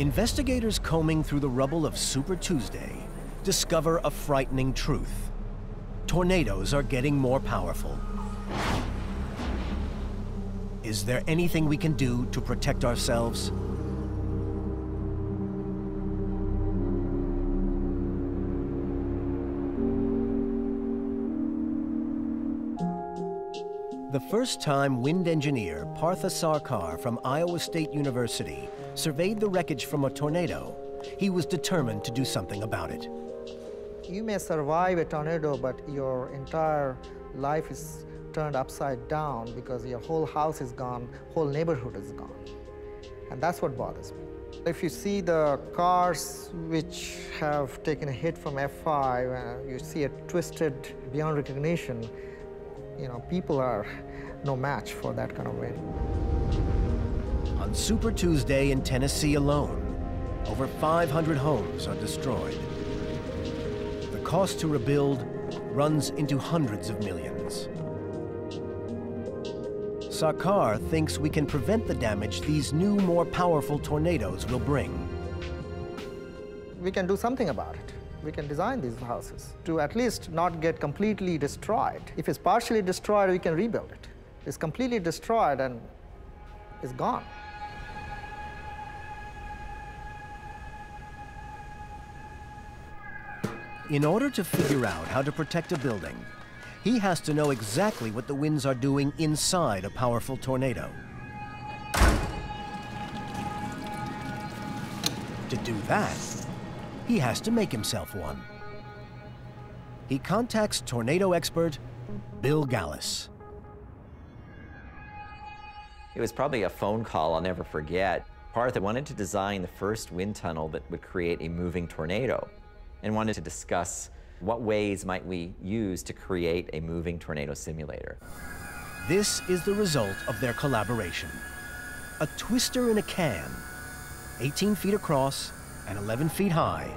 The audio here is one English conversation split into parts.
Investigators combing through the rubble of Super Tuesday discover a frightening truth. Tornadoes are getting more powerful. Is there anything we can do to protect ourselves? The first time wind engineer Partha Sarkar from Iowa State University surveyed the wreckage from a tornado, he was determined to do something about it. You may survive a tornado, but your entire life is turned upside down because your whole house is gone, whole neighborhood is gone. And that's what bothers me. If you see the cars which have taken a hit from F5, uh, you see it twisted beyond recognition, you know, people are no match for that kind of wind. On Super Tuesday in Tennessee alone, over 500 homes are destroyed. The cost to rebuild runs into hundreds of millions. Sarkar thinks we can prevent the damage these new, more powerful tornadoes will bring. We can do something about it we can design these houses to at least not get completely destroyed. If it's partially destroyed, we can rebuild it. It's completely destroyed and it's gone. In order to figure out how to protect a building, he has to know exactly what the winds are doing inside a powerful tornado. To do that, he has to make himself one. He contacts tornado expert Bill Gallus. It was probably a phone call I'll never forget. Partha wanted to design the first wind tunnel that would create a moving tornado and wanted to discuss what ways might we use to create a moving tornado simulator. This is the result of their collaboration. A twister in a can, 18 feet across and 11 feet high,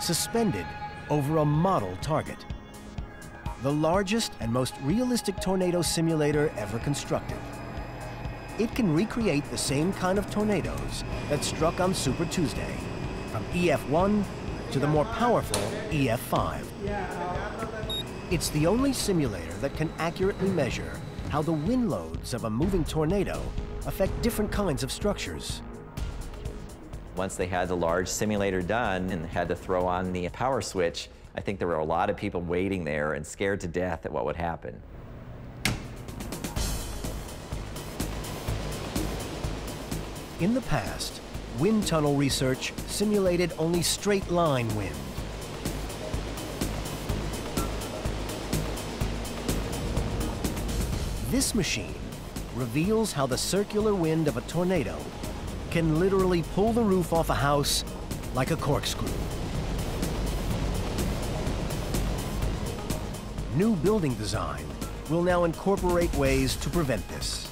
suspended over a model target. The largest and most realistic tornado simulator ever constructed. It can recreate the same kind of tornadoes that struck on Super Tuesday, from EF1 to the more powerful EF5. It's the only simulator that can accurately measure how the wind loads of a moving tornado affect different kinds of structures. Once they had the large simulator done and had to throw on the power switch, I think there were a lot of people waiting there and scared to death at what would happen. In the past, wind tunnel research simulated only straight line wind. This machine reveals how the circular wind of a tornado can literally pull the roof off a house like a corkscrew. New building design will now incorporate ways to prevent this.